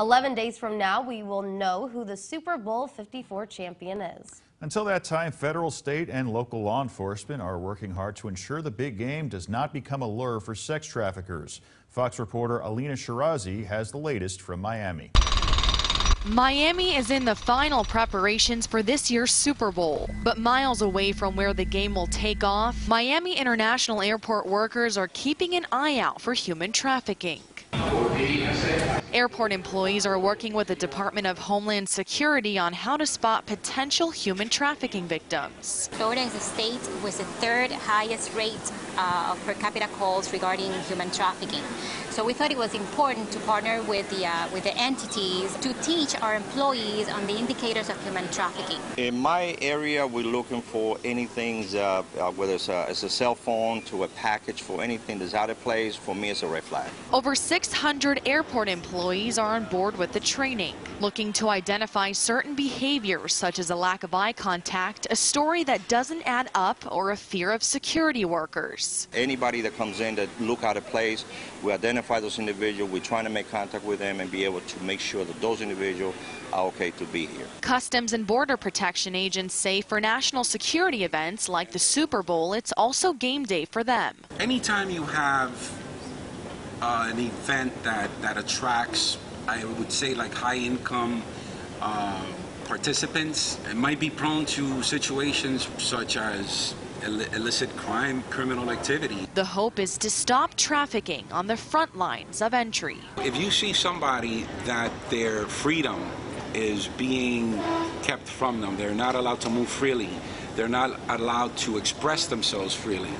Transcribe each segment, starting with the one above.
11 days from now, we will know who the Super Bowl 54 champion is. Until that time, federal, state, and local law enforcement are working hard to ensure the big game does not become a lure for sex traffickers. Fox reporter Alina Shirazi has the latest from Miami. Miami is in the final preparations for this year's Super Bowl. But miles away from where the game will take off, Miami International Airport workers are keeping an eye out for human trafficking. Airport employees are working with the Department of Homeland Security on how to spot potential human trafficking victims. Florida is a state with the third highest rate uh, of per capita calls regarding human trafficking. So we thought it was important to partner with the uh, with the entities to teach our employees on the indicators of human trafficking. In my area, we're looking for anything, uh, uh, whether it's a, it's a, cell phone to a package for anything that's out of place. For me, it's a red flag. Over 600 airport employees are on board with the training, looking to identify certain behaviors such as a lack of eye contact, a story that doesn't add up, or a fear of security workers. Anybody that comes in that look out of place, we identify those individuals. We're trying to make contact with them and be able to make sure that those individuals are okay to be here. Customs and Border Protection agents say for national security events like the Super Bowl, it's also game day for them. Anytime you have uh, an event that, that attracts, I would say, like high income uh, participants, it might be prone to situations such as illicit crime, criminal activity. The hope is to stop trafficking on the front lines of entry. If you see somebody that their freedom is being kept from them, they're not allowed to move freely, they're not allowed to express themselves freely,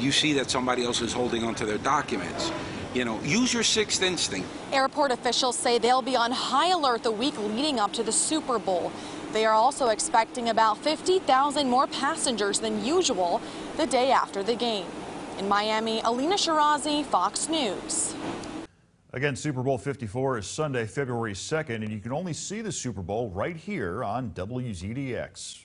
you see that somebody else is holding onto their documents. You know, use your sixth instinct. Airport officials say they'll be on high alert the week leading up to the Super Bowl. They are also expecting about 50,000 more passengers than usual the day after the game. In Miami, Alina Shirazi, Fox News. Again, Super Bowl 54 is Sunday, February 2nd, and you can only see the Super Bowl right here on WZDX.